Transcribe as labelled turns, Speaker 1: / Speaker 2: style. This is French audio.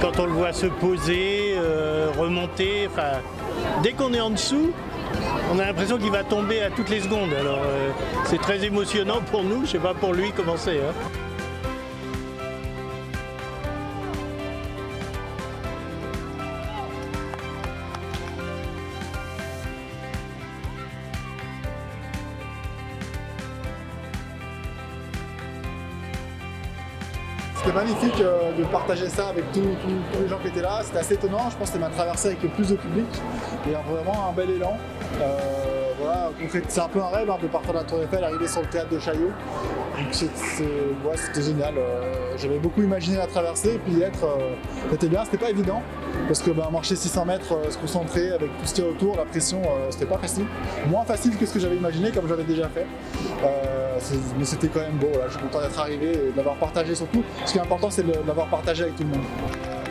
Speaker 1: quand on le voit se poser, euh, remonter, enfin, dès qu'on est en dessous, on a l'impression qu'il va tomber à toutes les secondes. Alors euh, c'est très émotionnant pour nous, je sais pas pour lui comment c'est. Hein.
Speaker 2: C'était magnifique euh, de partager ça avec tous les gens qui étaient là. C'était assez étonnant. Je pense que c'était ma traversée avec le plus de public. Et vraiment un bel élan. Euh, voilà, c'est un peu un rêve hein, de partir de la Tour Eiffel, arriver sur le théâtre de Chaillot. c'était génial. Euh, j'avais beaucoup imaginé la traversée et puis être, c'était bien. C'était pas évident parce que ben, marcher 600 mètres, se concentrer avec tout ce qui est autour, la pression, c'était pas facile. Moins facile que ce que j'avais imaginé, comme j'avais déjà fait mais c'était quand même beau. je suis content d'être arrivé et d'avoir partagé surtout. Ce qui est important, c'est de l'avoir partagé avec tout le monde.